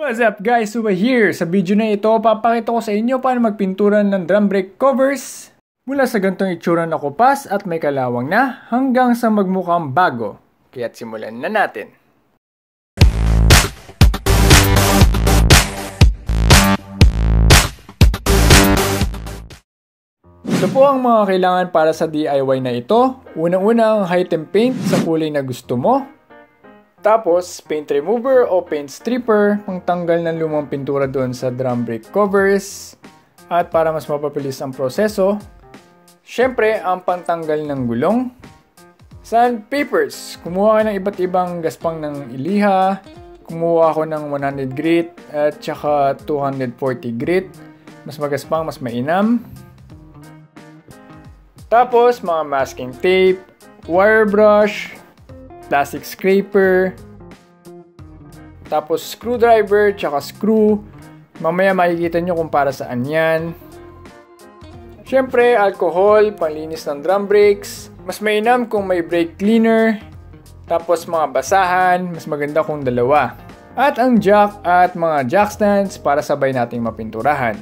What's up guys, Suba here. Sa video na ito, papakita ko sa inyo paano magpinturan ng drum brake covers mula sa gantong itsura na kupas at may kalawang na hanggang sa magmukhang bago. Kaya't simulan na natin. Ito po ang mga kailangan para sa DIY na ito. Unang-una ang high temp paint sa kulay na gusto mo. Tapos, paint remover o paint stripper, pangtanggal ng lumang pintura doon sa drum brake covers. At para mas mapabilis ang proseso, syempre, ang pantanggal ng gulong. Sandpapers, kumuha ka ng iba't ibang gaspang ng iliha. Kumuha ako ng 100 grit at saka 240 grit. Mas magaspang, mas mainam. Tapos, mga masking tape, wire brush, plastic scraper, tapos screwdriver, tsaka screw. Mamaya makikita nyo kung para saan yan. Siyempre, alcohol, panlinis ng drum brakes. Mas mainam kung may brake cleaner. Tapos mga basahan, mas maganda kung dalawa. At ang jack at mga jack stands para sabay nating mapinturahan.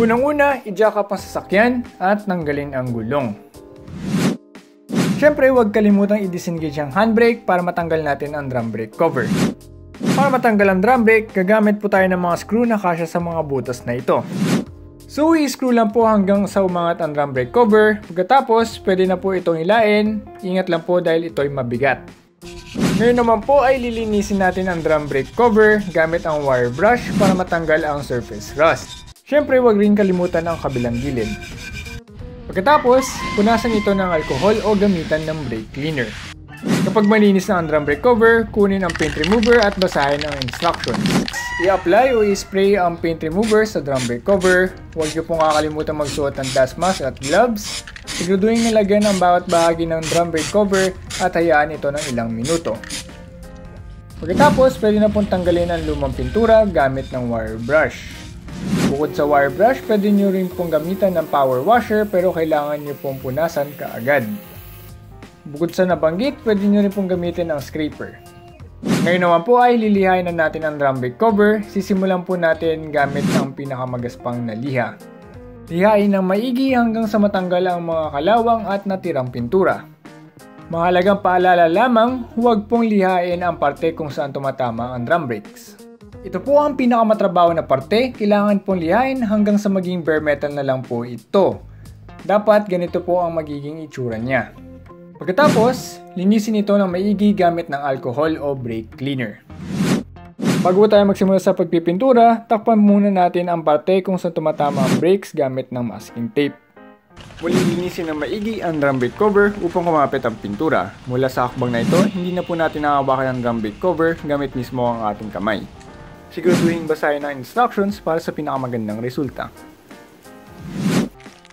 Unang-una, i-jack up ang sasakyan at nanggalin ang gulong. Siyempre, huwag kalimutang i-disengage ang handbrake para matanggal natin ang drum brake cover. Para matanggal ang drum brake, gagamit po tayo ng mga screw na kasya sa mga butas na ito. So, i-screw lang po hanggang sa umangat ang drum brake cover. Pagkatapos, pwede na po itong hilain. Ingat lang po dahil ito ay mabigat. Ngayon naman po ay lilinisin natin ang drum brake cover gamit ang wire brush para matanggal ang surface rust. Siyempre, huwag rin kalimutan ang kabilang gilid. Pagkatapos, punasan ito ng alcohol o gamitan ng brake cleaner. Kapag malinis na ang drum brake cover, kunin ang paint remover at basahin ang instructions. I-apply o i-spray ang paint remover sa drum brake cover. Huwag niyo pong kakalimutan magsuot ng dust mask at gloves. Siguraduhin nilagyan ang bawat bahagi ng drum brake cover at hayaan ito ng ilang minuto. Pagkatapos, pwede na pong tanggalin ang lumang pintura gamit ng wire brush. Bukod sa wire brush, pwede nyo rin pong gamitan ng power washer pero kailangan nyo pong punasan kaagad. Bukod sa nabanggit, pwede nyo rin pong gamitin ang scraper. Ngayon naman po ay lilihain na natin ang drum brake cover. Sisimulan po natin gamit ang pinakamagaspang na liha. Lihain ng maigi hanggang sa matanggal ang mga kalawang at natirang pintura. Mahalagang paalala lamang, huwag pong lihain ang parte kung saan tumatama ang drum brakes. Ito po ang pinakamatrabaho na parte, kailangan pong lihain hanggang sa maging bare metal na lang po ito. Dapat ganito po ang magiging itsura niya. Pagkatapos, linisin ito ng maigi gamit ng alcohol o brake cleaner. Bago tayo magsimula sa pagpipintura, takpan muna natin ang parte kung saan tumatama ang brakes gamit ng masking tape. Muli linisin ng maigi ang drum brake cover upang kumapit ang pintura. Mula sa akbang na ito, hindi na po natin nakawakan ang drum brake cover gamit mismo ang ating kamay siguraduhin basahin ang instructions para sa pinakamagandang resulta.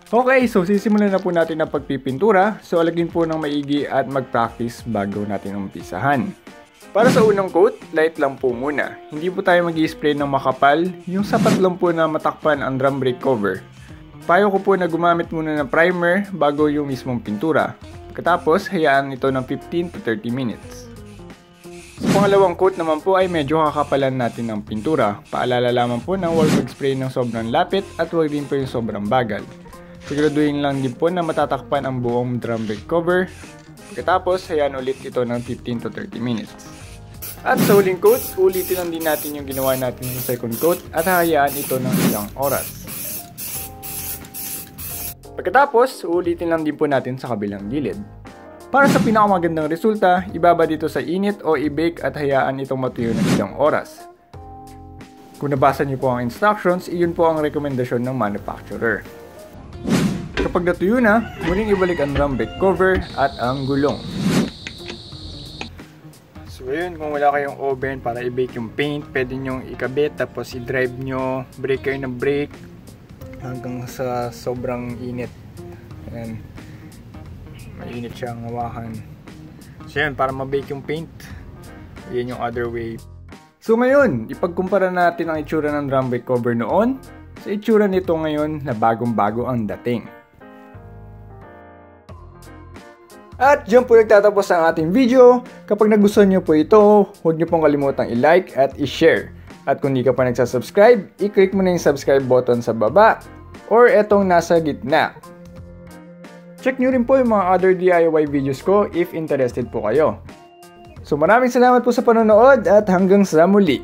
Okay, so sisimulan na po natin ang pagpipintura. So alagin po ng maigi at mag-practice bago natin umpisahan. Para sa unang coat, light lang po muna. Hindi po tayo mag spray ng makapal, yung sapat lang po na matakpan ang drum brake cover. Payo ko po na gumamit muna ng primer bago yung mismong pintura. Pagkatapos, hayaan ito ng 15 to 30 minutes. Sa pangalawang coat naman po ay medyo kakapalan natin ng pintura. Paalala lamang po na huwag mag-spray ng sobrang lapit at huwag din po yung sobrang bagal. Siguraduhin lang din po na matatakpan ang buong drum brake cover. Pagkatapos, hayaan ulit ito ng 15 to 30 minutes. At sa huling coat, ulitin lang din natin yung ginawa natin sa second coat at hayaan ito ng ilang oras. Pagkatapos, ulitin lang din po natin sa kabilang gilid. Para sa pinakamagandang resulta, ibaba dito sa init o i-bake at hayaan itong matuyo ng ilang oras. Kung nabasa niyo po ang instructions, iyon po ang rekomendasyon ng manufacturer. Kapag natuyo na, muling ibalik ang drum brake cover at ang gulong. So yun, kung wala kayong oven para i-bake yung paint, pwede nyo ikabit tapos i-drive nyo, brake kayo ng brake hanggang sa sobrang init. Ayan mainit siyang hawakan so yan para mabake yung paint yan yung other way so ngayon ipagkumpara natin ang itsura ng drum brake cover noon sa itsura nito ngayon na bagong bago ang dating At dyan po nagtatapos ang ating video. Kapag nagustuhan nyo po ito, huwag nyo pong kalimutang i-like at i-share. At kung di ka pa nagsasubscribe, i-click mo na yung subscribe button sa baba or etong nasa gitna. Check nyo rin po yung mga other DIY videos ko if interested po kayo. So maraming salamat po sa panonood at hanggang sa muli.